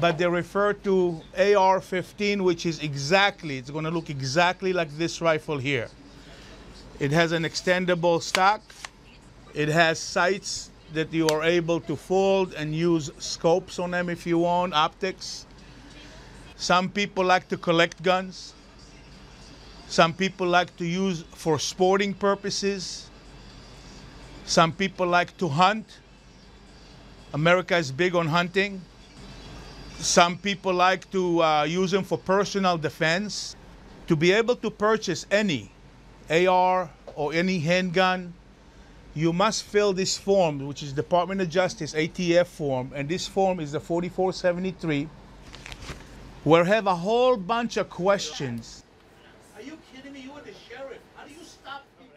but they refer to AR-15, which is exactly, it's going to look exactly like this rifle here. It has an extendable stock. It has sights that you are able to fold and use scopes on them if you want, optics. Some people like to collect guns. Some people like to use for sporting purposes. Some people like to hunt. America is big on hunting. Some people like to uh, use them for personal defense. To be able to purchase any AR or any handgun, you must fill this form, which is Department of Justice ATF form, and this form is the 4473, where have a whole bunch of questions. Are you kidding me? You're the sheriff. How do you stop people?